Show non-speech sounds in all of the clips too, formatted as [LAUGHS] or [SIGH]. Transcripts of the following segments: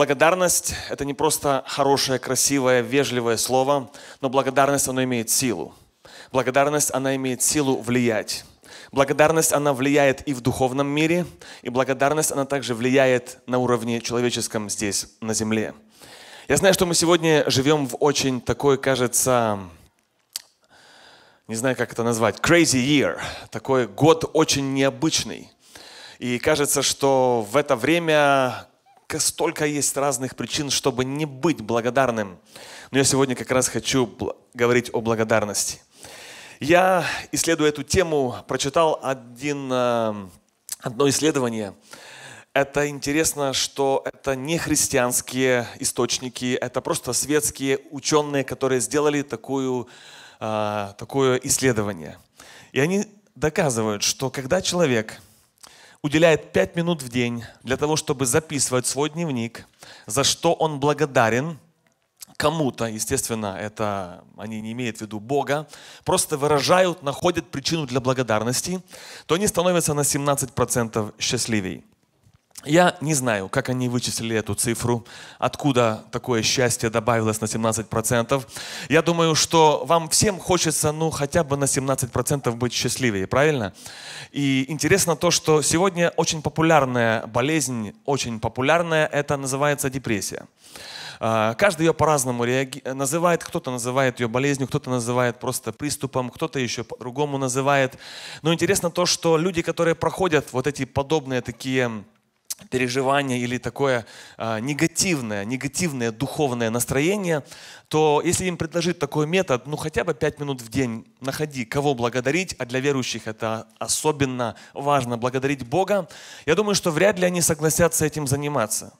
Благодарность – это не просто хорошее, красивое, вежливое слово, но благодарность, оно имеет силу. Благодарность, она имеет силу влиять. Благодарность, она влияет и в духовном мире, и благодарность, она также влияет на уровне человеческом здесь, на земле. Я знаю, что мы сегодня живем в очень такой, кажется, не знаю, как это назвать, crazy year. Такой год очень необычный. И кажется, что в это время столько есть разных причин, чтобы не быть благодарным. Но я сегодня как раз хочу говорить о благодарности. Я, исследуя эту тему, прочитал один, э, одно исследование. Это интересно, что это не христианские источники, это просто светские ученые, которые сделали такую, э, такое исследование. И они доказывают, что когда человек уделяет 5 минут в день для того, чтобы записывать свой дневник, за что он благодарен кому-то, естественно, это они не имеют в виду Бога, просто выражают, находят причину для благодарности, то они становятся на 17% счастливее. Я не знаю, как они вычислили эту цифру, откуда такое счастье добавилось на 17%. Я думаю, что вам всем хочется, ну, хотя бы на 17% быть счастливее, правильно? И интересно то, что сегодня очень популярная болезнь, очень популярная, это называется депрессия. А, каждый ее по-разному реаги... называет, кто-то называет ее болезнью, кто-то называет просто приступом, кто-то еще по-другому называет. Но интересно то, что люди, которые проходят вот эти подобные такие переживание или такое а, негативное, негативное духовное настроение, то если им предложить такой метод, ну хотя бы пять минут в день находи, кого благодарить, а для верующих это особенно важно, благодарить Бога, я думаю, что вряд ли они согласятся этим заниматься.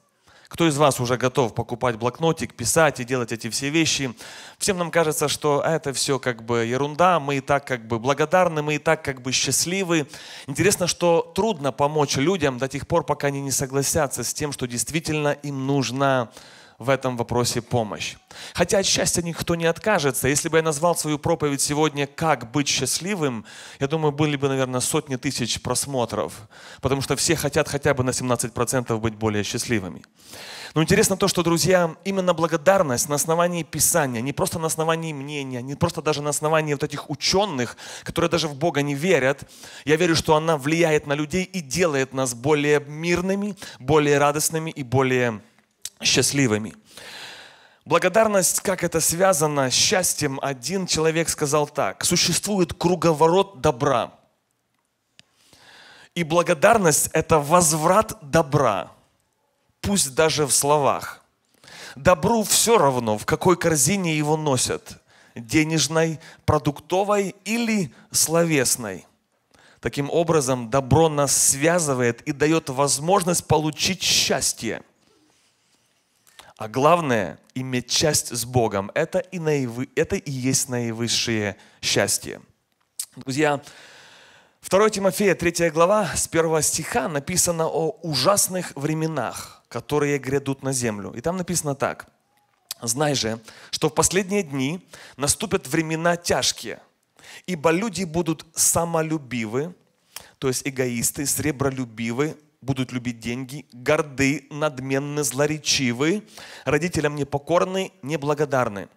Кто из вас уже готов покупать блокнотик, писать и делать эти все вещи? Всем нам кажется, что это все как бы ерунда, мы и так как бы благодарны, мы и так как бы счастливы. Интересно, что трудно помочь людям до тех пор, пока они не согласятся с тем, что действительно им нужна в этом вопросе помощь. Хотя от счастья никто не откажется. Если бы я назвал свою проповедь сегодня «Как быть счастливым», я думаю, были бы, наверное, сотни тысяч просмотров, потому что все хотят хотя бы на 17% быть более счастливыми. Но интересно то, что, друзья, именно благодарность на основании Писания, не просто на основании мнения, не просто даже на основании вот этих ученых, которые даже в Бога не верят, я верю, что она влияет на людей и делает нас более мирными, более радостными и более счастливыми. Благодарность, как это связано с счастьем, один человек сказал так. Существует круговорот добра. И благодарность – это возврат добра, пусть даже в словах. Добру все равно, в какой корзине его носят – денежной, продуктовой или словесной. Таким образом, добро нас связывает и дает возможность получить счастье – а главное, иметь часть с Богом. Это и, наивы, это и есть наивысшее счастье. Друзья, 2 Тимофея, 3 глава, с 1 стиха написано о ужасных временах, которые грядут на землю. И там написано так. «Знай же, что в последние дни наступят времена тяжкие, ибо люди будут самолюбивы, то есть эгоисты, сребролюбивы, будут любить деньги, горды, надменны, злоречивы, родителям непокорны, неблагодарны.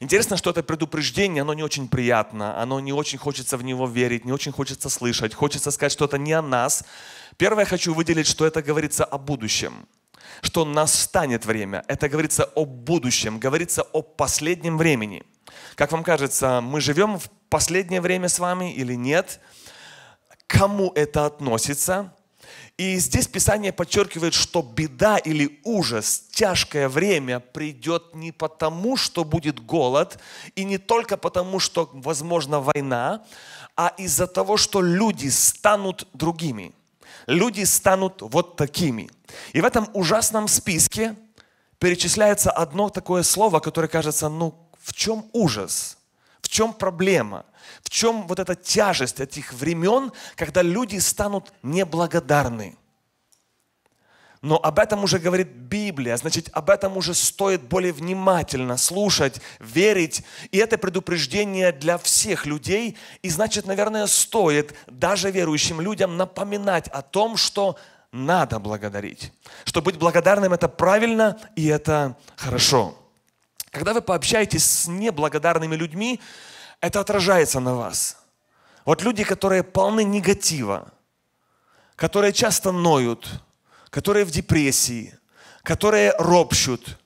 Интересно, что это предупреждение, оно не очень приятно, оно не очень хочется в него верить, не очень хочется слышать, хочется сказать что-то не о нас. Первое, хочу выделить, что это говорится о будущем, что настанет время. Это говорится о будущем, говорится о последнем времени. Как вам кажется, мы живем в последнее время с вами или нет? Кому это относится? И здесь Писание подчеркивает, что беда или ужас, тяжкое время придет не потому, что будет голод, и не только потому, что возможна война, а из-за того, что люди станут другими. Люди станут вот такими. И в этом ужасном списке перечисляется одно такое слово, которое кажется, ну в чем ужас? Чем проблема? В чем вот эта тяжесть этих времен, когда люди станут неблагодарны? Но об этом уже говорит Библия, значит, об этом уже стоит более внимательно слушать, верить. И это предупреждение для всех людей. И значит, наверное, стоит даже верующим людям напоминать о том, что надо благодарить. Что быть благодарным это правильно и это хорошо. Когда вы пообщаетесь с неблагодарными людьми, это отражается на вас. Вот люди, которые полны негатива, которые часто ноют, которые в депрессии, которые ропщут.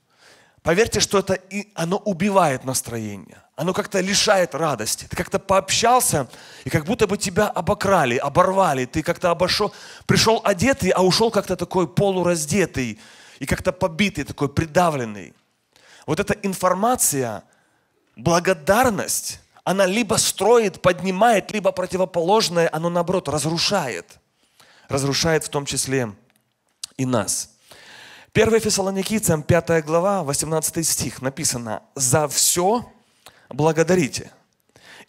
Поверьте, что это и оно убивает настроение. Оно как-то лишает радости. Ты как-то пообщался, и как будто бы тебя обокрали, оборвали. Ты как-то обошел, пришел одетый, а ушел как-то такой полураздетый и как-то побитый, такой придавленный. Вот эта информация, благодарность, она либо строит, поднимает, либо противоположное, оно наоборот разрушает. Разрушает в том числе и нас. 1 Фессалоникийцам, 5 глава, 18 стих написано «За все благодарите,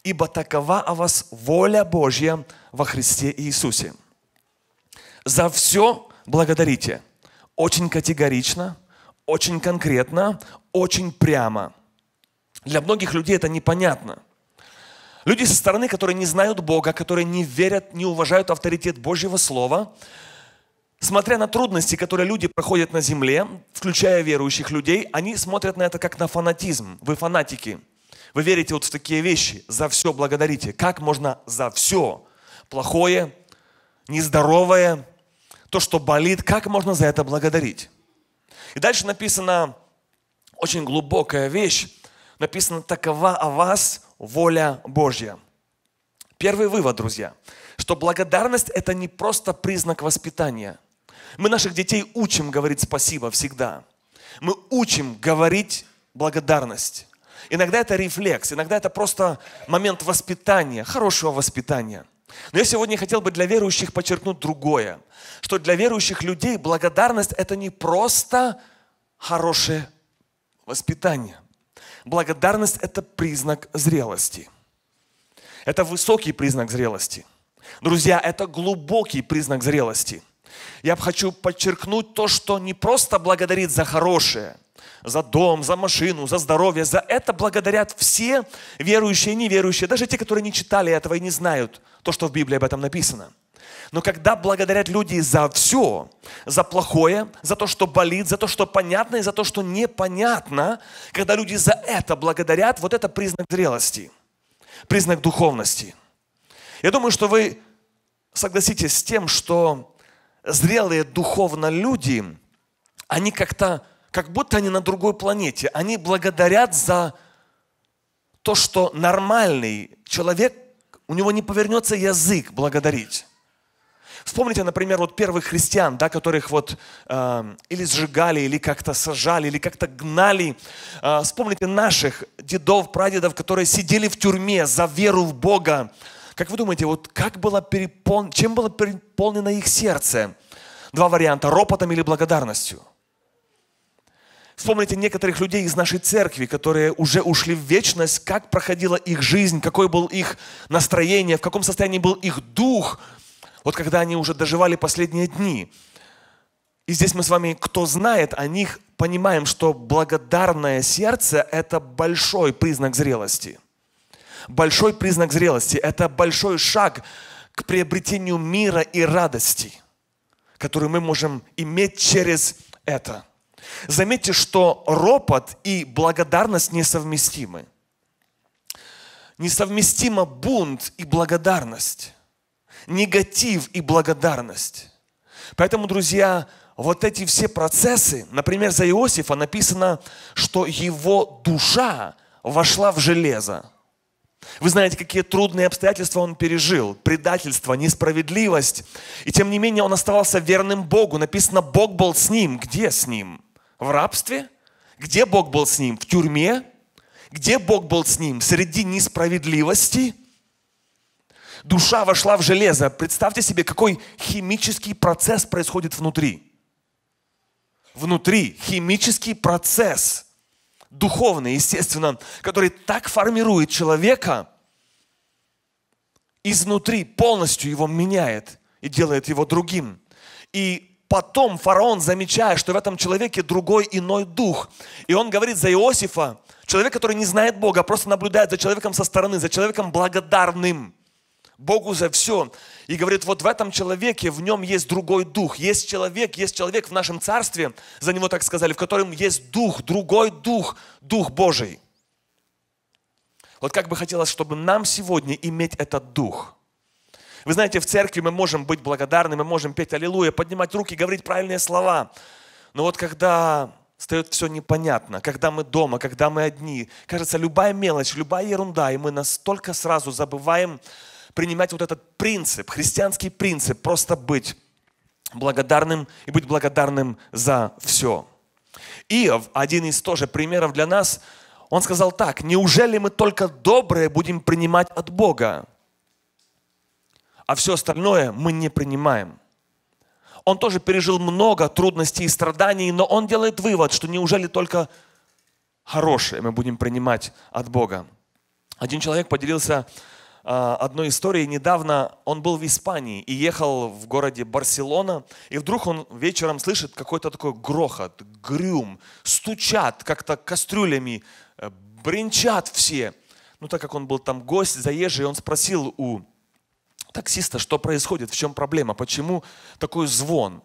ибо такова о вас воля Божья во Христе Иисусе». За все благодарите. Очень категорично, очень конкретно, очень прямо. Для многих людей это непонятно. Люди со стороны, которые не знают Бога, которые не верят, не уважают авторитет Божьего Слова, смотря на трудности, которые люди проходят на земле, включая верующих людей, они смотрят на это как на фанатизм. Вы фанатики. Вы верите вот в такие вещи. За все благодарите. Как можно за все? Плохое, нездоровое, то, что болит, как можно за это благодарить? И дальше написано очень глубокая вещь. Написано, такова о вас воля Божья. Первый вывод, друзья, что благодарность – это не просто признак воспитания. Мы наших детей учим говорить спасибо всегда. Мы учим говорить благодарность. Иногда это рефлекс, иногда это просто момент воспитания, хорошего воспитания. Но я сегодня хотел бы для верующих подчеркнуть другое, что для верующих людей благодарность – это не просто хорошее воспитание. Благодарность – это признак зрелости. Это высокий признак зрелости. Друзья, это глубокий признак зрелости. Я хочу подчеркнуть то, что не просто благодарит за хорошее, за дом, за машину, за здоровье. За это благодарят все верующие и неверующие, даже те, которые не читали этого и не знают то, что в Библии об этом написано. Но когда благодарят люди за все, за плохое, за то, что болит, за то, что понятно и за то, что непонятно, когда люди за это благодарят, вот это признак зрелости, признак духовности. Я думаю, что вы согласитесь с тем, что зрелые духовно люди, они как-то, как будто они на другой планете. Они благодарят за то, что нормальный человек, у него не повернется язык благодарить. Вспомните, например, вот первых христиан, да, которых вот э, или сжигали, или как-то сажали, или как-то гнали. Э, вспомните наших дедов, прадедов, которые сидели в тюрьме за веру в Бога. Как вы думаете, вот как было перепол... чем было переполнено их сердце? Два варианта, ропотом или благодарностью. Вспомните некоторых людей из нашей церкви, которые уже ушли в вечность, как проходила их жизнь, какое было их настроение, в каком состоянии был их дух – вот когда они уже доживали последние дни. И здесь мы с вами, кто знает о них, понимаем, что благодарное сердце – это большой признак зрелости. Большой признак зрелости – это большой шаг к приобретению мира и радости, который мы можем иметь через это. Заметьте, что ропот и благодарность несовместимы. Несовместимо бунт и благодарность негатив и благодарность. Поэтому, друзья, вот эти все процессы, например, за Иосифа написано, что его душа вошла в железо. Вы знаете, какие трудные обстоятельства он пережил. Предательство, несправедливость. И тем не менее он оставался верным Богу. Написано, Бог был с ним. Где с ним? В рабстве? Где Бог был с ним? В тюрьме? Где Бог был с ним? Среди несправедливости? Душа вошла в железо. Представьте себе, какой химический процесс происходит внутри. Внутри химический процесс, духовный, естественно, который так формирует человека, изнутри полностью его меняет и делает его другим. И потом фараон, замечая, что в этом человеке другой иной дух, и он говорит за Иосифа, человек, который не знает Бога, просто наблюдает за человеком со стороны, за человеком благодарным – Богу за все. И говорит, вот в этом человеке, в нем есть другой дух. Есть человек, есть человек в нашем царстве, за него так сказали, в котором есть дух, другой дух, дух Божий. Вот как бы хотелось, чтобы нам сегодня иметь этот дух. Вы знаете, в церкви мы можем быть благодарны, мы можем петь аллилуйя, поднимать руки, говорить правильные слова. Но вот когда стает все непонятно, когда мы дома, когда мы одни, кажется, любая мелочь, любая ерунда, и мы настолько сразу забываем принимать вот этот принцип, христианский принцип, просто быть благодарным и быть благодарным за все. Иов, один из тоже примеров для нас, он сказал так, неужели мы только доброе будем принимать от Бога, а все остальное мы не принимаем? Он тоже пережил много трудностей и страданий, но он делает вывод, что неужели только хорошее мы будем принимать от Бога. Один человек поделился одной историей. Недавно он был в Испании и ехал в городе Барселона, и вдруг он вечером слышит какой-то такой грохот, грюм, стучат как-то кастрюлями, э, бренчат все. Ну, так как он был там гость, заезжий, он спросил у таксиста, что происходит, в чем проблема, почему такой звон.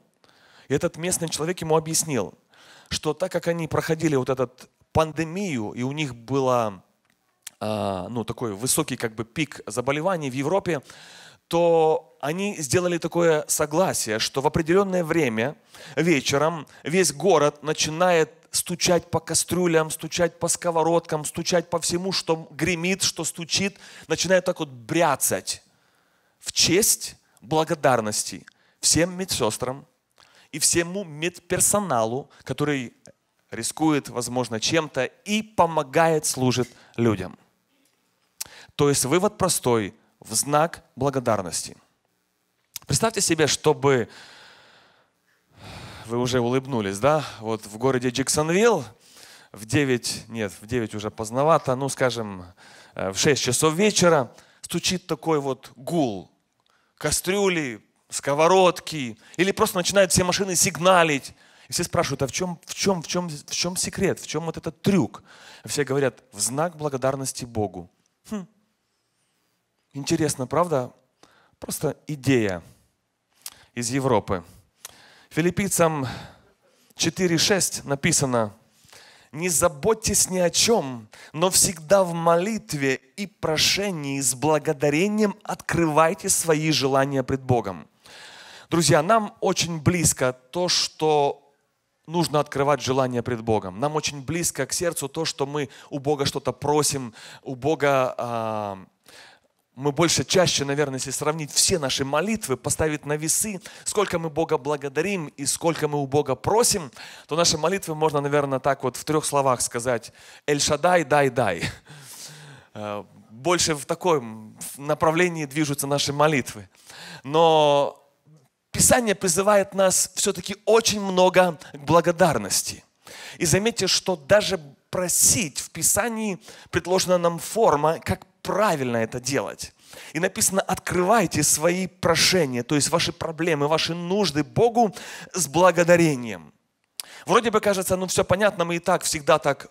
И этот местный человек ему объяснил, что так как они проходили вот эту пандемию, и у них была а, ну, такой высокий как бы пик заболеваний в Европе, то они сделали такое согласие, что в определенное время вечером весь город начинает стучать по кастрюлям, стучать по сковородкам, стучать по всему, что гремит, что стучит, начинает так вот бряцать в честь благодарности всем медсестрам и всему медперсоналу, который рискует, возможно, чем-то и помогает, служит людям. То есть вывод простой, в знак благодарности. Представьте себе, чтобы вы уже улыбнулись, да? Вот в городе Джексонвилл в 9, нет, в 9 уже поздновато, ну, скажем, э, в 6 часов вечера стучит такой вот гул. Кастрюли, сковородки, или просто начинают все машины сигналить. И все спрашивают, а в чем, в чем, в чем, в чем секрет, в чем вот этот трюк? Все говорят, в знак благодарности Богу. Хм, Интересно, правда? Просто идея из Европы. Филиппийцам 4.6 написано, «Не заботьтесь ни о чем, но всегда в молитве и прошении с благодарением открывайте свои желания пред Богом». Друзья, нам очень близко то, что нужно открывать желания пред Богом. Нам очень близко к сердцу то, что мы у Бога что-то просим, у Бога а, мы больше, чаще, наверное, если сравнить все наши молитвы, поставить на весы, сколько мы Бога благодарим и сколько мы у Бога просим, то наши молитвы можно, наверное, так вот в трех словах сказать. Эль Шадай, дай, дай. Э, больше в таком направлении движутся наши молитвы. Но Писание призывает нас все-таки очень много к благодарности. И заметьте, что даже просить в Писании предложена нам форма, как правильно это делать. И написано, открывайте свои прошения, то есть ваши проблемы, ваши нужды Богу с благодарением. Вроде бы кажется, ну все понятно, мы и так всегда так,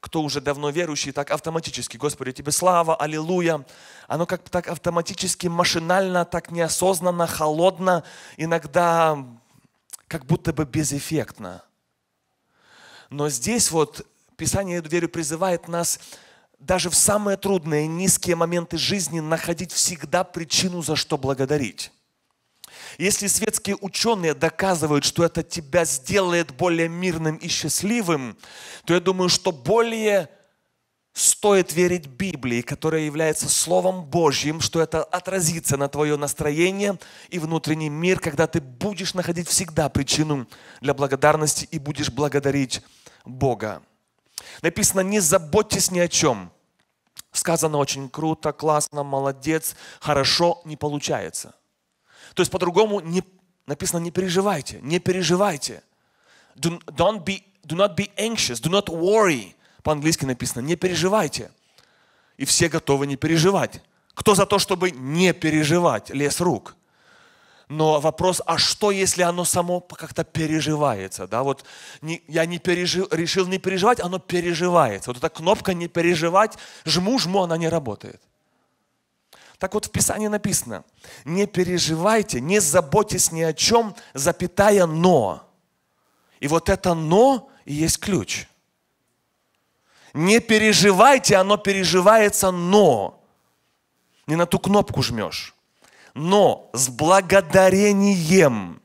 кто уже давно верующий, так автоматически, Господи, Тебе слава, аллилуйя. Оно как-то так автоматически, машинально, так неосознанно, холодно, иногда как будто бы безэффектно. Но здесь вот Писание, я верю, призывает нас даже в самые трудные, низкие моменты жизни находить всегда причину, за что благодарить. Если светские ученые доказывают, что это тебя сделает более мирным и счастливым, то я думаю, что более стоит верить Библии, которая является Словом Божьим, что это отразится на твое настроение и внутренний мир, когда ты будешь находить всегда причину для благодарности и будешь благодарить Бога. Написано, не заботьтесь ни о чем. Сказано очень круто, классно, молодец, хорошо, не получается. То есть по-другому не, написано, не переживайте, не переживайте. Do, don't be, do not be anxious, do not worry. По-английски написано, не переживайте. И все готовы не переживать. Кто за то, чтобы не переживать? Лес рук. Но вопрос, а что, если оно само как-то переживается? Да, вот не, я не пережив, решил не переживать, оно переживается. Вот эта кнопка «не переживать», жму, жму, она не работает. Так вот в Писании написано, не переживайте, не заботьтесь ни о чем, запятая «но». И вот это «но» и есть ключ. Не переживайте, оно переживается «но». Не на ту кнопку жмешь. Но с благодарением.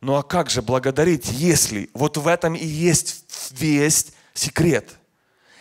Ну а как же благодарить, если вот в этом и есть весь секрет –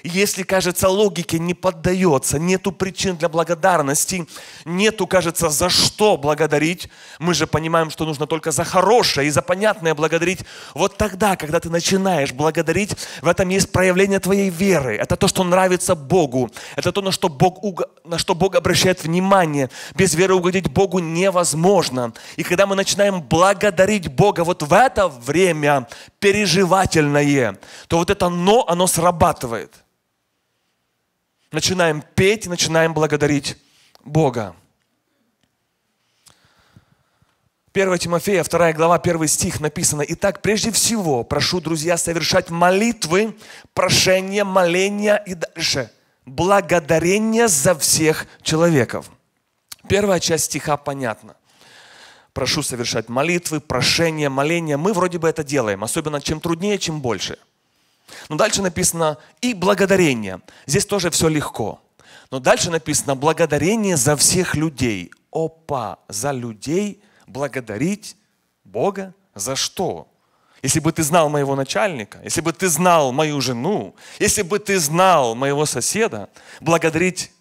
если, кажется, логике не поддается, нету причин для благодарности, нету, кажется, за что благодарить, мы же понимаем, что нужно только за хорошее и за понятное благодарить. Вот тогда, когда ты начинаешь благодарить, в этом есть проявление твоей веры. Это то, что нравится Богу. Это то, на что Бог, на что Бог обращает внимание. Без веры угодить Богу невозможно. И когда мы начинаем благодарить Бога вот в это время переживательное, то вот это «но», оно срабатывает – начинаем петь начинаем благодарить Бога. 1 Тимофея, 2 глава, 1 стих написано, «Итак, прежде всего, прошу, друзья, совершать молитвы, прошения, моления и дальше благодарение за всех человеков». Первая часть стиха понятна. Прошу совершать молитвы, прошения, моления. Мы вроде бы это делаем, особенно чем труднее, чем больше – но дальше написано и благодарение. Здесь тоже все легко. Но дальше написано благодарение за всех людей. Опа, за людей благодарить Бога за что? Если бы ты знал моего начальника, если бы ты знал мою жену, если бы ты знал моего соседа, благодарить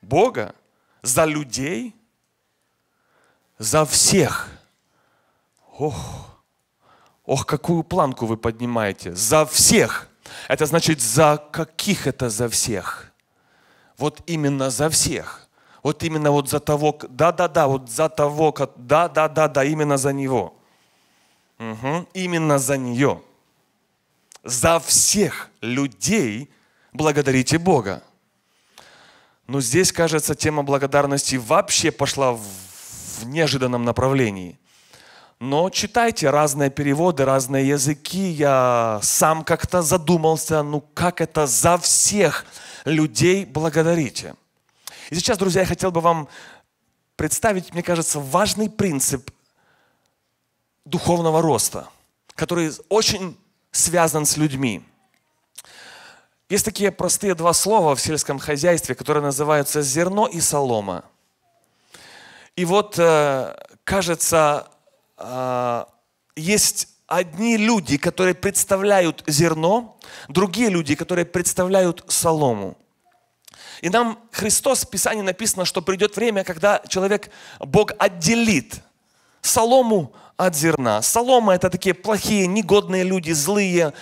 Бога за людей, за всех. Ох, ох, какую планку вы поднимаете. За всех. Это значит, за каких это за всех? Вот именно за всех. Вот именно вот за того, да-да-да, вот за того, да-да-да-да, именно за него. Угу, именно за нее. За всех людей благодарите Бога. Но здесь, кажется, тема благодарности вообще пошла в, в неожиданном направлении – но читайте разные переводы, разные языки. Я сам как-то задумался, ну как это за всех людей благодарите. И сейчас, друзья, я хотел бы вам представить, мне кажется, важный принцип духовного роста, который очень связан с людьми. Есть такие простые два слова в сельском хозяйстве, которые называются зерно и солома. И вот, э, кажется, есть одни люди, которые представляют зерно, другие люди, которые представляют солому. И нам Христос в Писании написано, что придет время, когда человек, Бог отделит солому от зерна. Солома – это такие плохие, негодные люди, злые,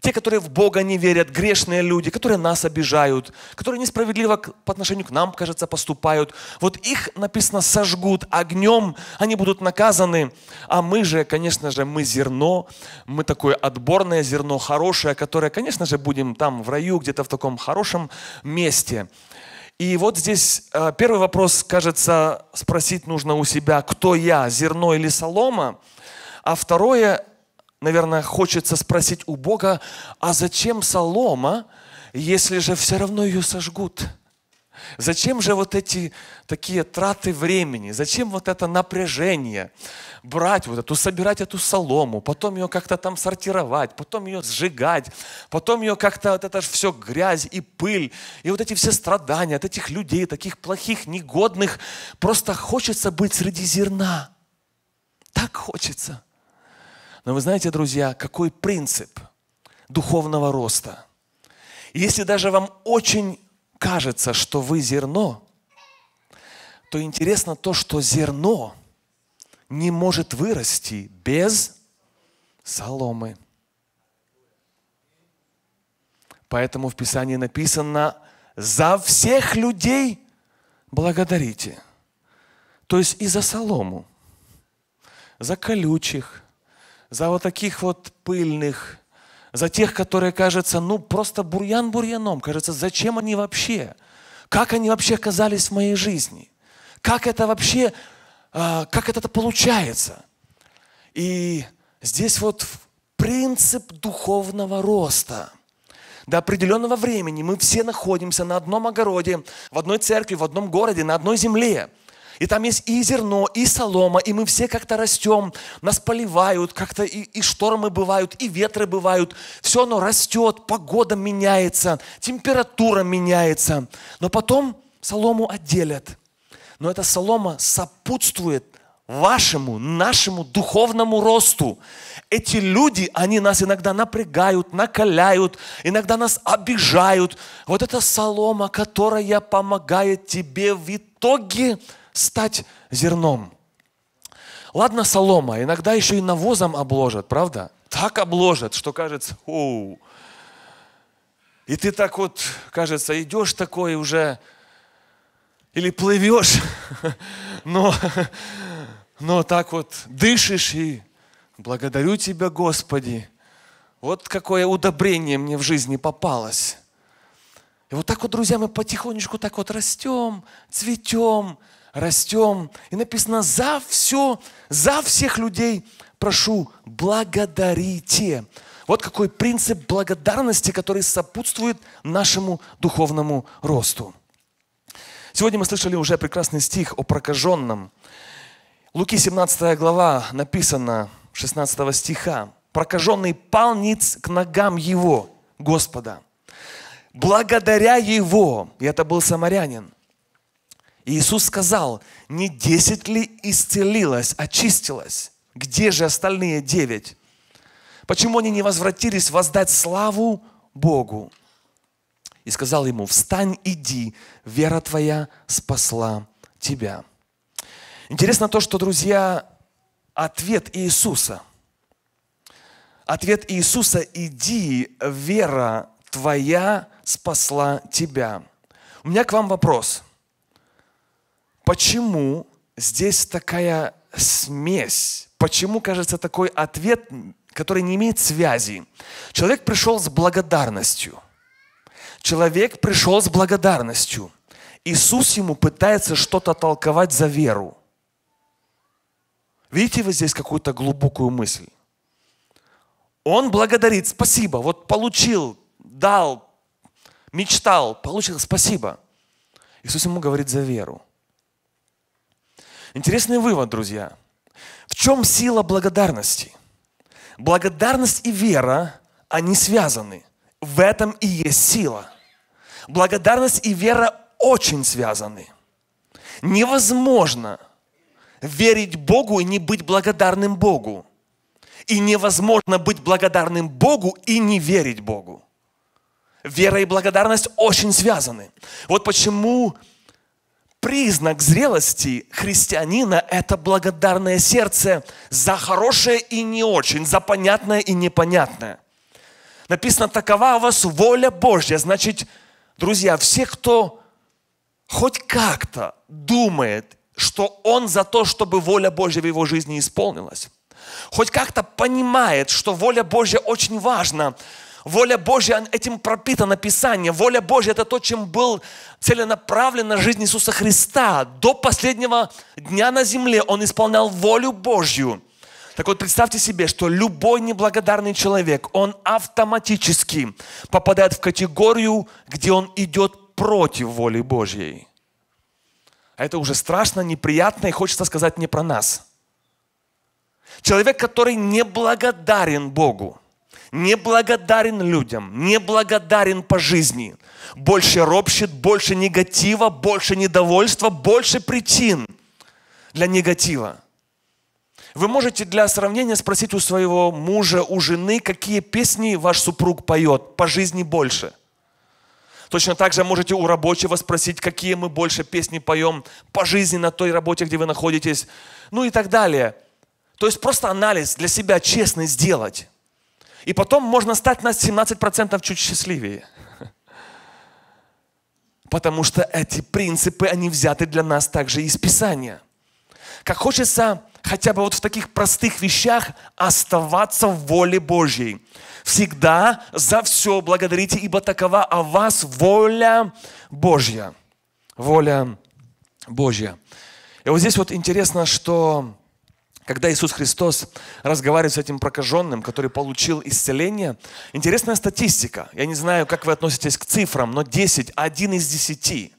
те, которые в Бога не верят, грешные люди, которые нас обижают, которые несправедливо по отношению к нам, кажется, поступают. Вот их, написано, сожгут огнем, они будут наказаны. А мы же, конечно же, мы зерно, мы такое отборное зерно, хорошее, которое, конечно же, будем там в раю, где-то в таком хорошем месте. И вот здесь э, первый вопрос, кажется, спросить нужно у себя, кто я, зерно или солома? А второе, наверное, хочется спросить у Бога, а зачем солома, если же все равно ее сожгут? Зачем же вот эти такие траты времени? Зачем вот это напряжение? Брать вот эту, собирать эту солому, потом ее как-то там сортировать, потом ее сжигать, потом ее как-то, вот это же все грязь и пыль, и вот эти все страдания от этих людей, таких плохих, негодных. Просто хочется быть среди зерна. Так хочется. Но вы знаете, друзья, какой принцип духовного роста? Если даже вам очень кажется, что вы зерно, то интересно то, что зерно не может вырасти без соломы. Поэтому в Писании написано, за всех людей благодарите. То есть и за солому, за колючих, за вот таких вот пыльных, за тех, которые, кажется, ну просто бурьян бурьяном. Кажется, зачем они вообще? Как они вообще оказались в моей жизни? Как это вообще, а, как это получается? И здесь вот принцип духовного роста. до определенного времени мы все находимся на одном огороде, в одной церкви, в одном городе, на одной земле. И там есть и зерно, и солома, и мы все как-то растем, нас поливают, как-то и, и штормы бывают, и ветры бывают. Все оно растет, погода меняется, температура меняется. Но потом солому отделят. Но эта солома сопутствует вашему, нашему духовному росту. Эти люди, они нас иногда напрягают, накаляют, иногда нас обижают. Вот эта солома, которая помогает тебе в итоге стать зерном. Ладно, солома, иногда еще и навозом обложат, правда? Так обложат, что кажется, оу. И ты так вот, кажется, идешь такой уже, или плывешь, [LAUGHS] но, но так вот дышишь и благодарю Тебя, Господи. Вот какое удобрение мне в жизни попалось. И вот так вот, друзья, мы потихонечку так вот растем, цветем, растем. И написано, за все, за всех людей прошу, благодарите. Вот какой принцип благодарности, который сопутствует нашему духовному росту. Сегодня мы слышали уже прекрасный стих о прокаженном. Луки 17 глава написано, 16 стиха. Прокаженный пал к ногам его, Господа. Благодаря его, и это был самарянин, Иисус сказал, не десять ли исцелилось, очистилось? Где же остальные девять? Почему они не возвратились воздать славу Богу? И сказал ему, встань, иди, вера твоя спасла тебя. Интересно то, что, друзья, ответ Иисуса, ответ Иисуса, иди, вера твоя спасла тебя. У меня к вам вопрос – Почему здесь такая смесь? Почему, кажется, такой ответ, который не имеет связи? Человек пришел с благодарностью. Человек пришел с благодарностью. Иисус ему пытается что-то толковать за веру. Видите вы здесь какую-то глубокую мысль? Он благодарит, спасибо, вот получил, дал, мечтал, получил, спасибо. Иисус ему говорит за веру. Интересный вывод, друзья. В чем сила благодарности? Благодарность и вера, они связаны. В этом и есть сила. Благодарность и вера очень связаны. Невозможно верить Богу и не быть благодарным Богу. И невозможно быть благодарным Богу и не верить Богу. Вера и благодарность очень связаны. Вот почему признак зрелости христианина – это благодарное сердце за хорошее и не очень, за понятное и непонятное. Написано, такова у вас воля Божья. Значит, друзья, все, кто хоть как-то думает, что он за то, чтобы воля Божья в его жизни исполнилась, хоть как-то понимает, что воля Божья очень важна, Воля Божья, этим пропитано Писание. Воля Божья – это то, чем был целенаправлен на жизнь Иисуса Христа. До последнего дня на земле Он исполнял волю Божью. Так вот, представьте себе, что любой неблагодарный человек, он автоматически попадает в категорию, где он идет против воли Божьей. А это уже страшно, неприятно и хочется сказать не про нас. Человек, который не благодарен Богу, неблагодарен людям, неблагодарен по жизни, больше ропщет, больше негатива, больше недовольства, больше причин для негатива. Вы можете для сравнения спросить у своего мужа, у жены, какие песни ваш супруг поет по жизни больше. Точно так же можете у рабочего спросить, какие мы больше песни поем по жизни на той работе, где вы находитесь, ну и так далее. То есть просто анализ для себя честный сделать. И потом можно стать на 17% чуть счастливее. Потому что эти принципы, они взяты для нас также из Писания. Как хочется хотя бы вот в таких простых вещах оставаться в воле Божьей. Всегда за все благодарите, ибо такова о вас воля Божья. Воля Божья. И вот здесь вот интересно, что когда Иисус Христос разговаривает с этим прокаженным, который получил исцеление, интересная статистика. Я не знаю, как вы относитесь к цифрам, но 10, один из 10.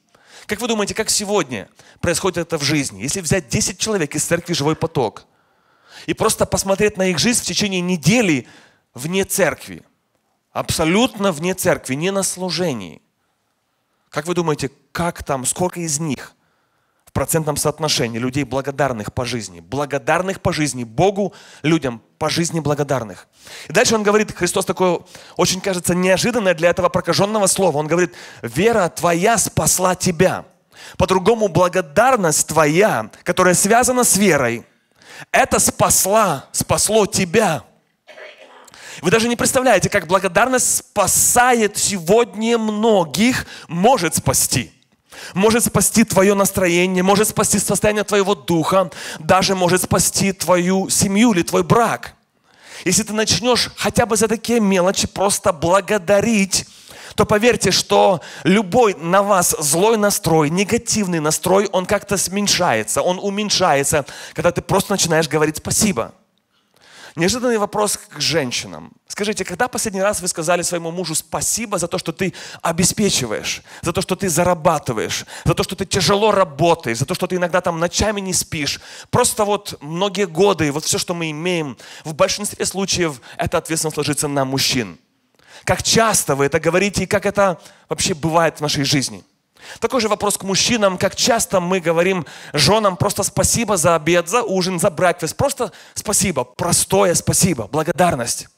Как вы думаете, как сегодня происходит это в жизни? Если взять 10 человек из церкви «Живой поток» и просто посмотреть на их жизнь в течение недели вне церкви, абсолютно вне церкви, не на служении. Как вы думаете, как там, сколько из них процентном соотношении людей благодарных по жизни, благодарных по жизни Богу, людям по жизни благодарных. И дальше он говорит, Христос такое, очень кажется, неожиданное для этого прокаженного слова. Он говорит, вера твоя спасла тебя. По-другому благодарность твоя, которая связана с верой, это спасла, спасло тебя. Вы даже не представляете, как благодарность спасает сегодня многих, может спасти. Может спасти твое настроение, может спасти состояние твоего духа, даже может спасти твою семью или твой брак. Если ты начнешь хотя бы за такие мелочи просто благодарить, то поверьте, что любой на вас злой настрой, негативный настрой, он как-то смещается, он уменьшается, когда ты просто начинаешь говорить спасибо. Неожиданный вопрос к женщинам. Скажите, когда последний раз вы сказали своему мужу спасибо за то, что ты обеспечиваешь, за то, что ты зарабатываешь, за то, что ты тяжело работаешь, за то, что ты иногда там ночами не спишь. Просто вот многие годы, вот все, что мы имеем, в большинстве случаев эта ответственность ложится на мужчин. Как часто вы это говорите и как это вообще бывает в нашей жизни – такой же вопрос к мужчинам, как часто мы говорим женам просто спасибо за обед, за ужин, за брекфест. Просто спасибо, простое спасибо, благодарность.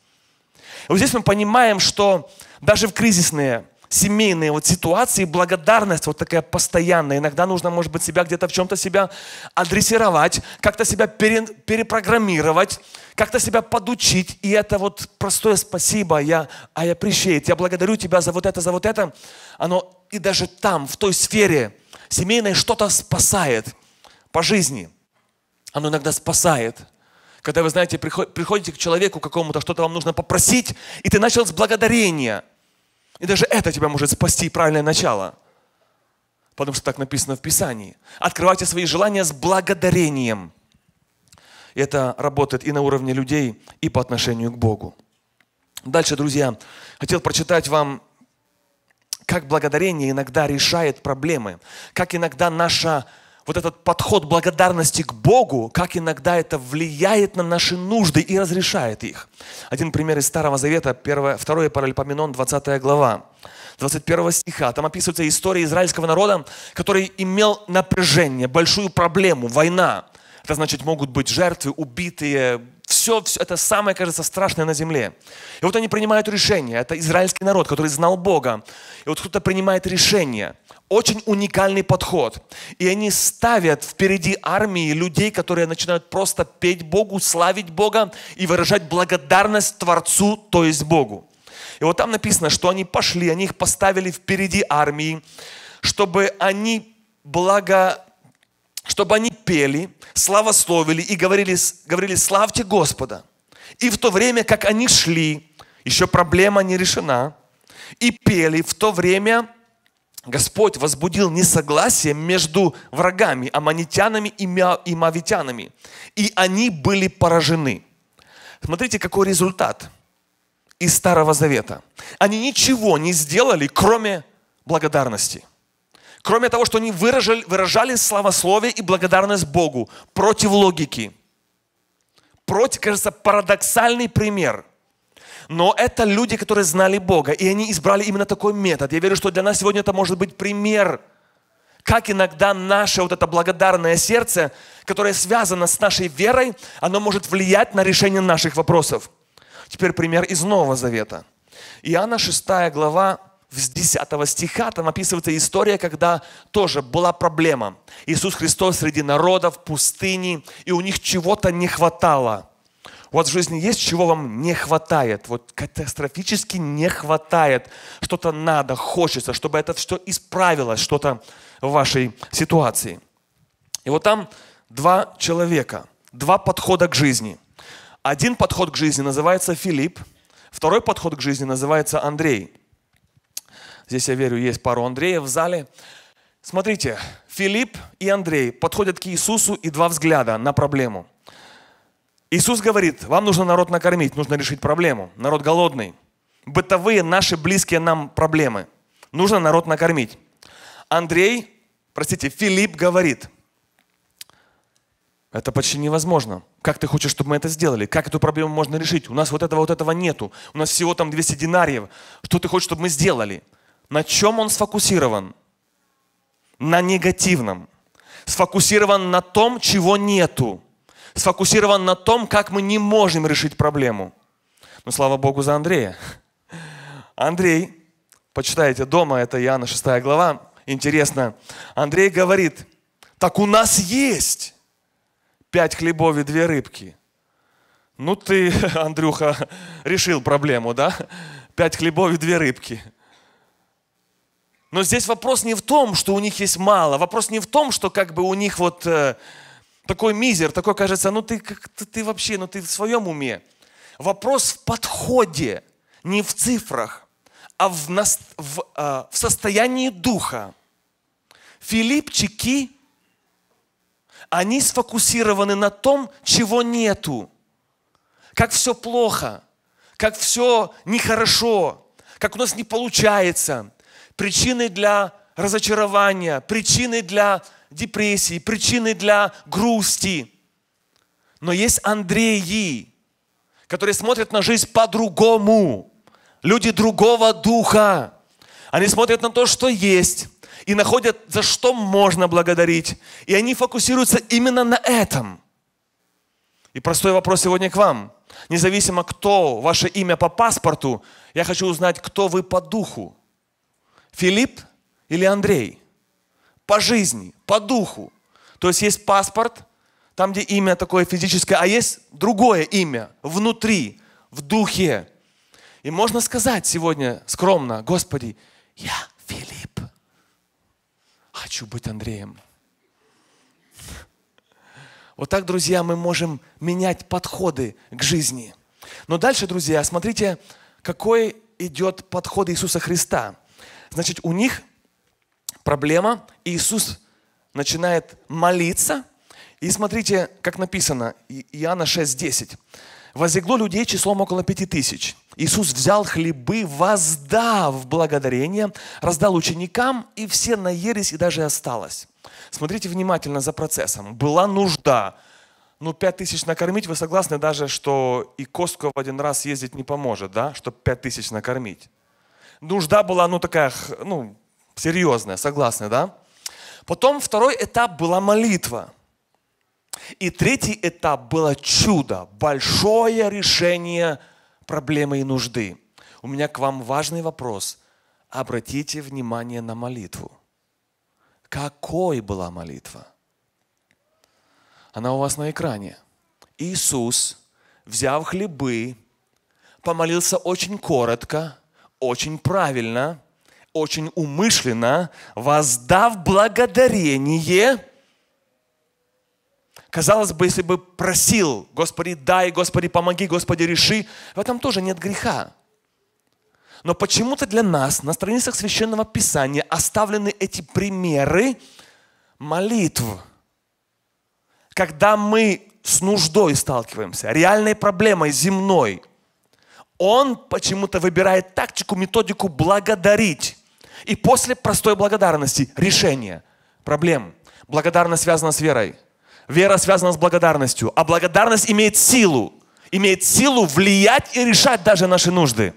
И вот здесь мы понимаем, что даже в кризисные семейные вот ситуации благодарность вот такая постоянная. Иногда нужно, может быть, себя где-то в чем-то себя адресировать, как-то себя пере, перепрограммировать, как-то себя подучить. И это вот простое спасибо, я, I appreciate, я благодарю тебя за вот это, за вот это. Оно и даже там, в той сфере семейной что-то спасает по жизни. Оно иногда спасает. Когда вы, знаете, приходите к человеку какому-то, что-то вам нужно попросить, и ты начал с благодарения – и даже это тебя может спасти правильное начало. Потому что так написано в Писании. Открывайте свои желания с благодарением. Это работает и на уровне людей, и по отношению к Богу. Дальше, друзья, хотел прочитать вам, как благодарение иногда решает проблемы, как иногда наша вот этот подход благодарности к Богу, как иногда это влияет на наши нужды и разрешает их. Один пример из Старого Завета, 1, 2 Паралипоменон, 20 глава. 21 стиха. Там описывается история израильского народа, который имел напряжение, большую проблему, война. Это значит, могут быть жертвы, убитые, все, все это самое, кажется, страшное на земле. И вот они принимают решение. Это израильский народ, который знал Бога. И вот кто-то принимает решение очень уникальный подход. И они ставят впереди армии людей, которые начинают просто петь Богу, славить Бога и выражать благодарность Творцу, то есть Богу. И вот там написано, что они пошли, они их поставили впереди армии, чтобы они благо чтобы они пели, славословили и говорили, говорили «Славьте Господа». И в то время, как они шли, еще проблема не решена, и пели, в то время Господь возбудил несогласие между врагами, аманитянами и мавитянами. И они были поражены. Смотрите, какой результат из Старого Завета. Они ничего не сделали, кроме благодарности. Кроме того, что они выражали, выражали славословие и благодарность Богу против логики. Против, кажется, парадоксальный пример – но это люди, которые знали Бога, и они избрали именно такой метод. Я верю, что для нас сегодня это может быть пример, как иногда наше вот это благодарное сердце, которое связано с нашей верой, оно может влиять на решение наших вопросов. Теперь пример из Нового Завета. Иоанна 6 глава, с 10 стиха там описывается история, когда тоже была проблема. Иисус Христос среди народа в пустыне, и у них чего-то не хватало – у вас в жизни есть, чего вам не хватает, вот катастрофически не хватает, что-то надо, хочется, чтобы это все исправилось, что-то в вашей ситуации. И вот там два человека, два подхода к жизни. Один подход к жизни называется Филипп, второй подход к жизни называется Андрей. Здесь, я верю, есть пару Андреев в зале. Смотрите, Филипп и Андрей подходят к Иисусу и два взгляда на проблему – Иисус говорит, вам нужно народ накормить, нужно решить проблему. Народ голодный. Бытовые наши близкие нам проблемы. Нужно народ накормить. Андрей, простите, Филипп говорит, это почти невозможно. Как ты хочешь, чтобы мы это сделали? Как эту проблему можно решить? У нас вот этого, вот этого нету. У нас всего там 200 динариев. Что ты хочешь, чтобы мы сделали? На чем он сфокусирован? На негативном. Сфокусирован на том, чего нету сфокусирован на том, как мы не можем решить проблему. Но слава Богу за Андрея. [LAUGHS] Андрей, почитайте дома, это Иоанна 6 глава, интересно. Андрей говорит, так у нас есть пять хлебов и две рыбки. Ну ты, [LAUGHS] Андрюха, [LAUGHS] решил проблему, да? Пять хлебов и две рыбки. Но здесь вопрос не в том, что у них есть мало. Вопрос не в том, что как бы у них вот э, такой мизер, такой кажется, ну ты, как, ты, вообще, ну ты в своем уме. Вопрос в подходе, не в цифрах, а в, нас, в, а, в состоянии духа. Филиппчики, они сфокусированы на том, чего нету. Как все плохо, как все нехорошо, как у нас не получается. Причины для разочарования, причины для депрессии, причины для грусти. Но есть Андреи, которые смотрят на жизнь по-другому. Люди другого духа. Они смотрят на то, что есть, и находят, за что можно благодарить. И они фокусируются именно на этом. И простой вопрос сегодня к вам. Независимо, кто ваше имя по паспорту, я хочу узнать, кто вы по духу. Филипп или Андрей? По жизни, по духу. То есть есть паспорт, там, где имя такое физическое, а есть другое имя внутри, в духе. И можно сказать сегодня скромно, Господи, я Филипп. Хочу быть Андреем. Вот так, друзья, мы можем менять подходы к жизни. Но дальше, друзья, смотрите, какой идет подход Иисуса Христа. Значит, у них проблема, Иисус начинает молиться. И смотрите, как написано, Иоанна 6:10. Возлегло людей числом около пяти тысяч. Иисус взял хлебы, воздав благодарение, раздал ученикам, и все наелись, и даже осталось. Смотрите внимательно за процессом. Была нужда. Ну, пять тысяч накормить, вы согласны даже, что и Костку в один раз ездить не поможет, да, чтобы пять тысяч накормить? Нужда была, ну, такая, ну, серьезная, согласны, да? Потом второй этап была молитва. И третий этап было чудо, большое решение проблемы и нужды. У меня к вам важный вопрос. Обратите внимание на молитву. Какой была молитва? Она у вас на экране. Иисус, взяв хлебы, помолился очень коротко, очень правильно – очень умышленно, воздав благодарение, казалось бы, если бы просил, Господи, дай, Господи, помоги, Господи, реши, в этом тоже нет греха. Но почему-то для нас на страницах Священного Писания оставлены эти примеры молитв. Когда мы с нуждой сталкиваемся, реальной проблемой земной, он почему-то выбирает тактику, методику благодарить. И после простой благодарности решение проблем. Благодарность связана с верой. Вера связана с благодарностью. А благодарность имеет силу. Имеет силу влиять и решать даже наши нужды.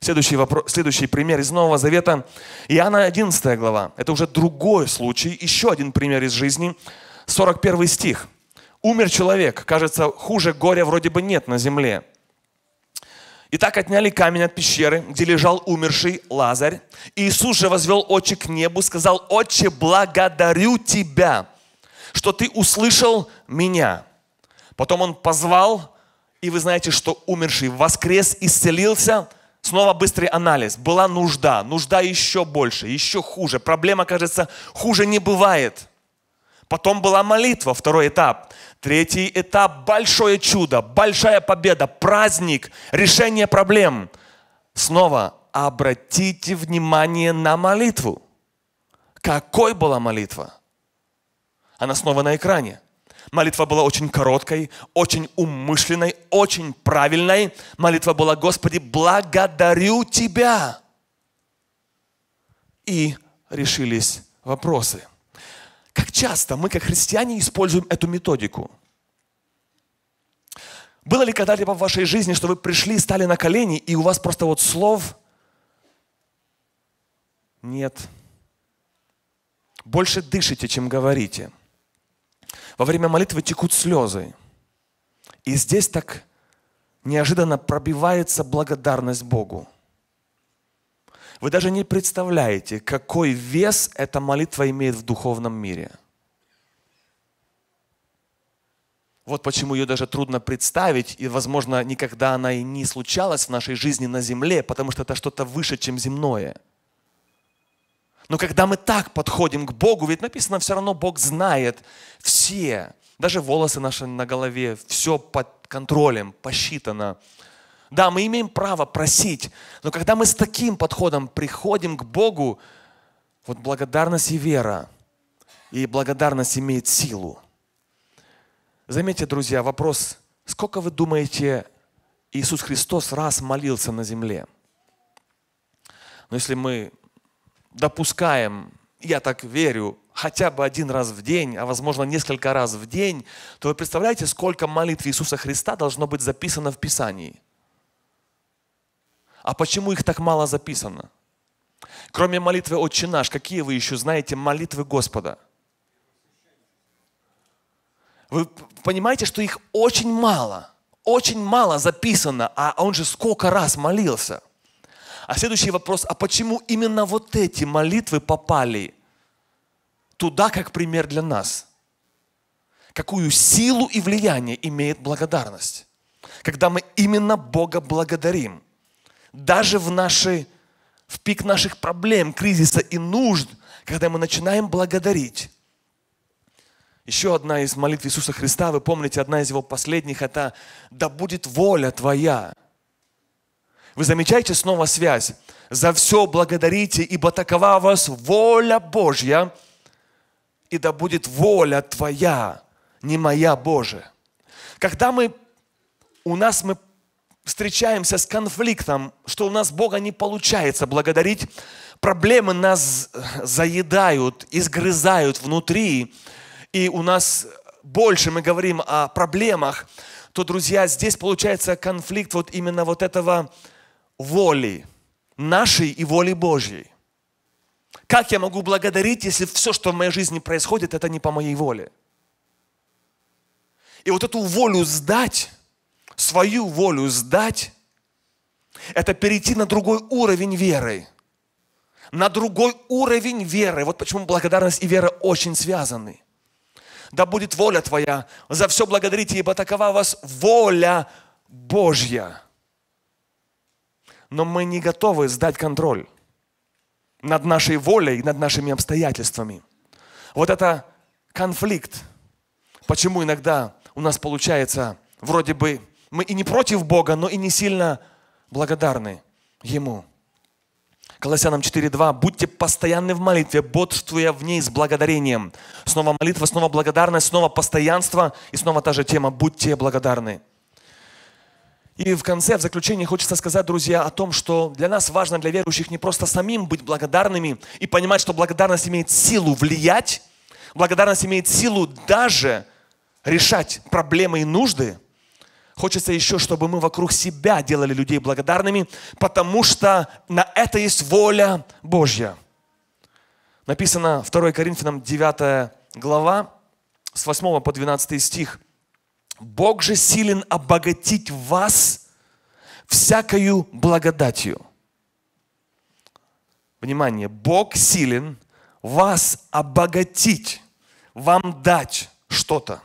Следующий, вопрос, следующий пример из Нового Завета. Иоанна 11 глава. Это уже другой случай. Еще один пример из жизни. 41 стих. Умер человек. Кажется, хуже горя вроде бы нет на земле. И так отняли камень от пещеры, где лежал умерший Лазарь. И Иисус же возвел очи к небу, сказал, «Отче, благодарю Тебя, что Ты услышал меня». Потом Он позвал, и вы знаете, что умерший воскрес, исцелился. Снова быстрый анализ. Была нужда, нужда еще больше, еще хуже. Проблема, кажется, хуже не бывает. Потом была молитва, второй этап. Третий этап – большое чудо, большая победа, праздник, решение проблем. Снова обратите внимание на молитву. Какой была молитва? Она снова на экране. Молитва была очень короткой, очень умышленной, очень правильной. Молитва была, Господи, благодарю Тебя. И решились вопросы. Как часто мы, как христиане, используем эту методику? Было ли когда-либо в вашей жизни, что вы пришли, стали на колени, и у вас просто вот слов нет? Больше дышите, чем говорите. Во время молитвы текут слезы. И здесь так неожиданно пробивается благодарность Богу. Вы даже не представляете, какой вес эта молитва имеет в духовном мире. Вот почему ее даже трудно представить, и, возможно, никогда она и не случалась в нашей жизни на земле, потому что это что-то выше, чем земное. Но когда мы так подходим к Богу, ведь написано, все равно Бог знает все, даже волосы наши на голове, все под контролем, посчитано. Да, мы имеем право просить, но когда мы с таким подходом приходим к Богу, вот благодарность и вера, и благодарность имеет силу. Заметьте, друзья, вопрос, сколько вы думаете, Иисус Христос раз молился на земле? Но если мы допускаем, я так верю, хотя бы один раз в день, а возможно несколько раз в день, то вы представляете, сколько молитв Иисуса Христа должно быть записано в Писании – а почему их так мало записано? Кроме молитвы «Отче наш», какие вы еще знаете молитвы Господа? Вы понимаете, что их очень мало, очень мало записано, а он же сколько раз молился. А следующий вопрос, а почему именно вот эти молитвы попали туда, как пример для нас? Какую силу и влияние имеет благодарность? Когда мы именно Бога благодарим – даже в наши, в пик наших проблем, кризиса и нужд, когда мы начинаем благодарить. Еще одна из молитв Иисуса Христа, вы помните, одна из его последних, это «Да будет воля Твоя». Вы замечаете снова связь? «За все благодарите, ибо такова вас воля Божья, и да будет воля Твоя, не моя Божия». Когда мы, у нас мы встречаемся с конфликтом, что у нас Бога не получается благодарить, проблемы нас заедают, изгрызают внутри, и у нас больше мы говорим о проблемах, то, друзья, здесь получается конфликт вот именно вот этого воли, нашей и воли Божьей. Как я могу благодарить, если все, что в моей жизни происходит, это не по моей воле? И вот эту волю сдать, свою волю сдать, это перейти на другой уровень веры. На другой уровень веры. Вот почему благодарность и вера очень связаны. Да будет воля Твоя, за все благодарите, ибо такова вас воля Божья. Но мы не готовы сдать контроль над нашей волей, над нашими обстоятельствами. Вот это конфликт. Почему иногда у нас получается вроде бы мы и не против Бога, но и не сильно благодарны Ему. Колоссянам 4.2. Будьте постоянны в молитве, бодствуя в ней с благодарением. Снова молитва, снова благодарность, снова постоянство и снова та же тема. Будьте благодарны. И в конце, в заключении хочется сказать, друзья, о том, что для нас важно, для верующих, не просто самим быть благодарными и понимать, что благодарность имеет силу влиять, благодарность имеет силу даже решать проблемы и нужды – Хочется еще, чтобы мы вокруг себя делали людей благодарными, потому что на это есть воля Божья. Написано 2 Коринфянам 9 глава, с 8 по 12 стих. «Бог же силен обогатить вас всякою благодатью». Внимание, Бог силен вас обогатить, вам дать что-то,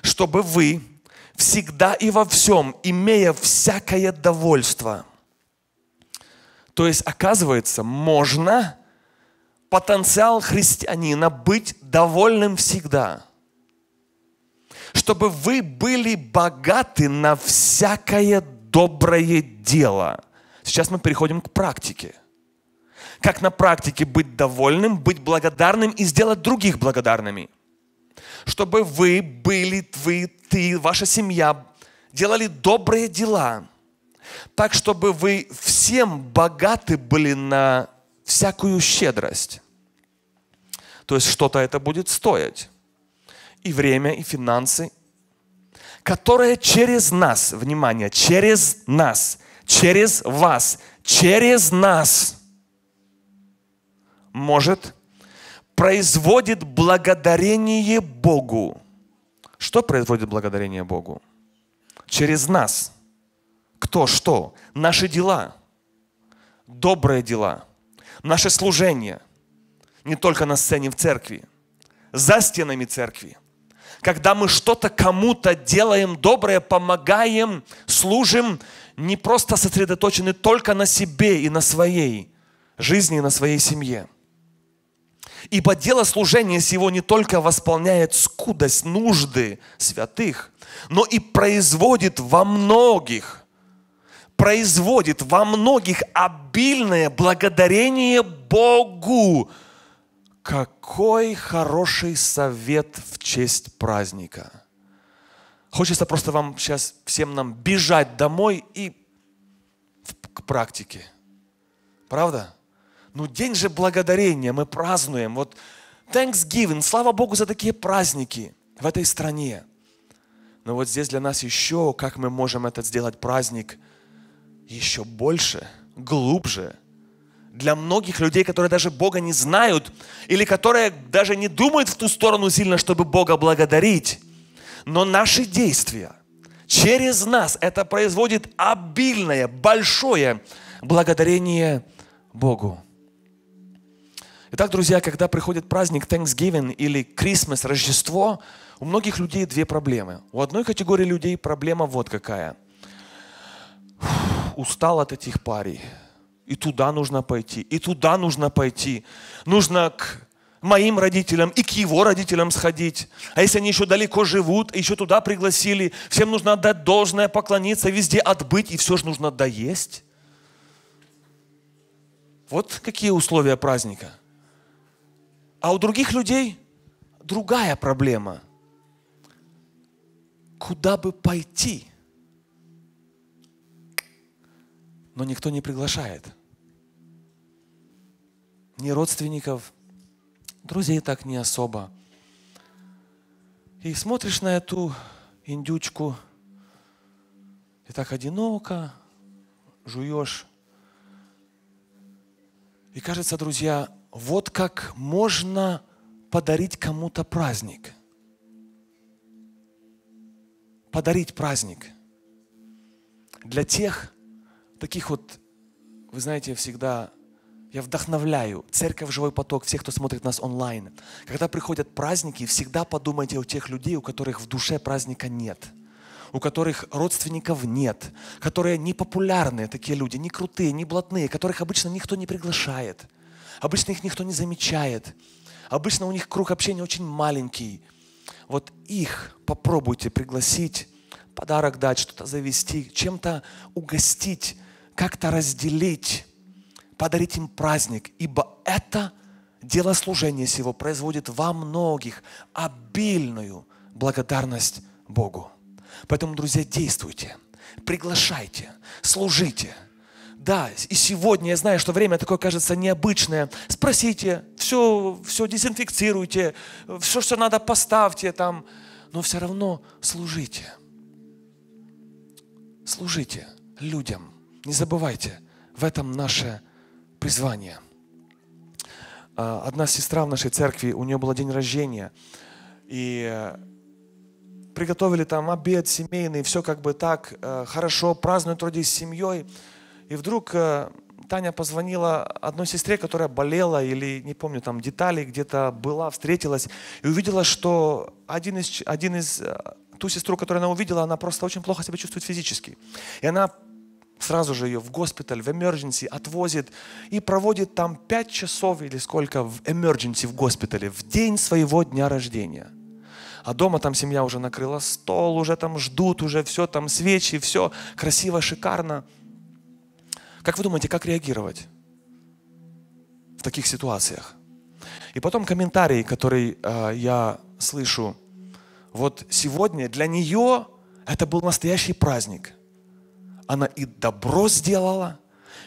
чтобы вы всегда и во всем, имея всякое довольство. То есть, оказывается, можно потенциал христианина быть довольным всегда. Чтобы вы были богаты на всякое доброе дело. Сейчас мы переходим к практике. Как на практике быть довольным, быть благодарным и сделать других благодарными – чтобы вы были, вы, ты, ваша семья делали добрые дела, так, чтобы вы всем богаты были на всякую щедрость. То есть что-то это будет стоить. И время, и финансы, которое через нас, внимание, через нас, через вас, через нас может производит благодарение Богу. Что производит благодарение Богу? Через нас. Кто что? Наши дела. Добрые дела. Наше служение. Не только на сцене в церкви. За стенами церкви. Когда мы что-то кому-то делаем доброе, помогаем, служим, не просто сосредоточены только на себе и на своей жизни, и на своей семье – Ибо дело служения сего не только восполняет скудость нужды святых, но и производит во многих, производит во многих обильное благодарение Богу. Какой хороший совет в честь праздника. Хочется просто вам сейчас всем нам бежать домой и к практике. Правда? Ну, день же благодарения, мы празднуем. Вот Thanksgiving, слава Богу за такие праздники в этой стране. Но вот здесь для нас еще, как мы можем этот сделать праздник еще больше, глубже. Для многих людей, которые даже Бога не знают, или которые даже не думают в ту сторону сильно, чтобы Бога благодарить. Но наши действия через нас это производит обильное, большое благодарение Богу. Итак, друзья, когда приходит праздник Thanksgiving или Christmas, Рождество, у многих людей две проблемы. У одной категории людей проблема вот какая. Устал от этих парей. И туда нужно пойти, и туда нужно пойти. Нужно к моим родителям и к его родителям сходить. А если они еще далеко живут, еще туда пригласили, всем нужно отдать должное, поклониться, везде отбыть, и все же нужно доесть. Вот какие условия праздника. А у других людей другая проблема. Куда бы пойти? Но никто не приглашает. Ни родственников, друзей так не особо. И смотришь на эту индючку, и так одиноко, жуешь. И кажется, друзья, вот как можно подарить кому-то праздник. Подарить праздник. Для тех, таких вот, вы знаете, всегда я вдохновляю церковь «Живой поток», всех, кто смотрит нас онлайн. Когда приходят праздники, всегда подумайте о тех людей, у которых в душе праздника нет – у которых родственников нет, которые не популярные такие люди, не крутые, не блатные, которых обычно никто не приглашает – Обычно их никто не замечает. Обычно у них круг общения очень маленький. Вот их попробуйте пригласить, подарок дать, что-то завести, чем-то угостить, как-то разделить, подарить им праздник, ибо это дело служения сего производит во многих обильную благодарность Богу. Поэтому, друзья, действуйте, приглашайте, служите – да, и сегодня я знаю, что время такое кажется необычное. Спросите, все, все дезинфицируйте, все, что надо, поставьте там. Но все равно служите. Служите людям. Не забывайте, в этом наше призвание. А, одна сестра в нашей церкви, у нее был день рождения. И приготовили там обед семейный, все как бы так, э, хорошо, празднуют вроде с семьей. И вдруг э, Таня позвонила одной сестре, которая болела или, не помню, там детали где-то была, встретилась, и увидела, что один из, один из э, ту сестру, которую она увидела, она просто очень плохо себя чувствует физически. И она сразу же ее в госпиталь, в emergency отвозит и проводит там 5 часов или сколько в emergency в госпитале в день своего дня рождения. А дома там семья уже накрыла стол, уже там ждут, уже все там свечи, все красиво, шикарно. Как вы думаете, как реагировать в таких ситуациях? И потом комментарий, который э, я слышу вот сегодня для нее это был настоящий праздник. Она и добро сделала,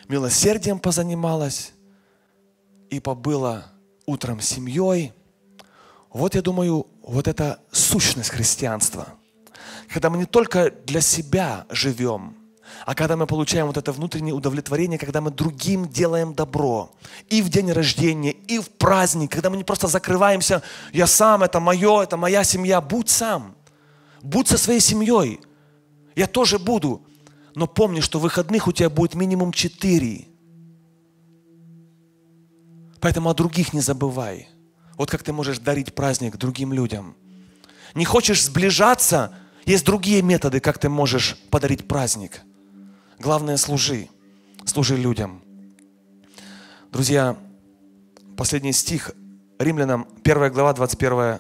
милосердием позанималась, и побыла утром с семьей. Вот я думаю, вот это сущность христианства. Когда мы не только для себя живем, а когда мы получаем вот это внутреннее удовлетворение, когда мы другим делаем добро, и в день рождения, и в праздник, когда мы не просто закрываемся, я сам, это мое, это моя семья, будь сам, будь со своей семьей, я тоже буду, но помни, что выходных у тебя будет минимум четыре. Поэтому о других не забывай. Вот как ты можешь дарить праздник другим людям. Не хочешь сближаться, есть другие методы, как ты можешь подарить праздник – Главное, служи. Служи людям. Друзья, последний стих, Римлянам, 1 глава, 21,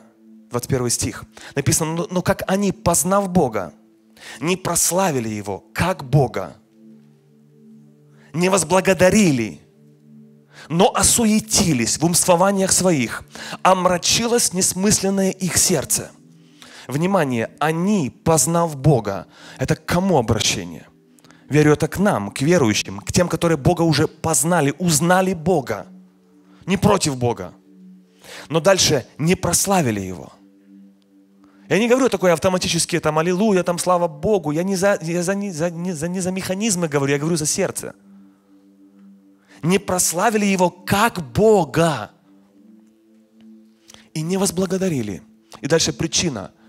21 стих. Написано, но, «Ну, как они, познав Бога, не прославили Его, как Бога, не возблагодарили, но осуетились в умствованиях своих, омрачилось несмысленное их сердце. Внимание, они, познав Бога, это к кому обращение? Верю это к нам, к верующим, к тем, которые Бога уже познали, узнали Бога. Не против Бога. Но дальше не прославили Его. Я не говорю такое автоматически, там, аллилуйя, там, слава Богу. Я не за, я за, не, за, не, за, не за механизмы говорю, я говорю за сердце. Не прославили Его как Бога. И не возблагодарили. И дальше причина –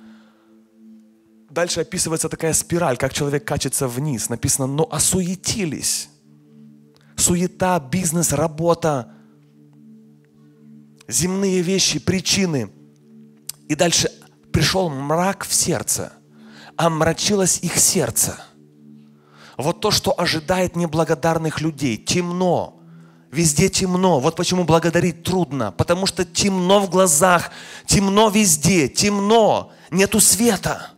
дальше описывается такая спираль, как человек качется вниз. Написано, но осуетились. Суета, бизнес, работа, земные вещи, причины. И дальше пришел мрак в сердце. Омрачилось их сердце. Вот то, что ожидает неблагодарных людей. Темно. Везде темно. Вот почему благодарить трудно. Потому что темно в глазах, темно везде, темно. Нету света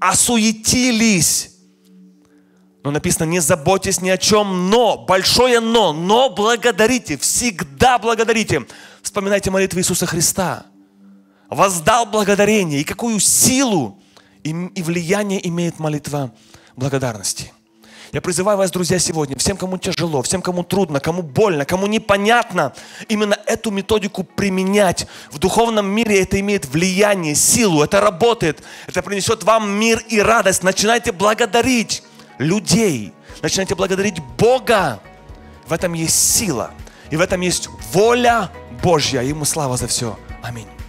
осуетились. Но написано, не заботьтесь ни о чем, но, большое но, но благодарите, всегда благодарите. Вспоминайте молитвы Иисуса Христа. Воздал благодарение. И какую силу и влияние имеет молитва благодарности. Я призываю вас, друзья, сегодня, всем, кому тяжело, всем, кому трудно, кому больно, кому непонятно, именно эту методику применять. В духовном мире это имеет влияние, силу, это работает, это принесет вам мир и радость. Начинайте благодарить людей, начинайте благодарить Бога. В этом есть сила, и в этом есть воля Божья. Ему слава за все. Аминь.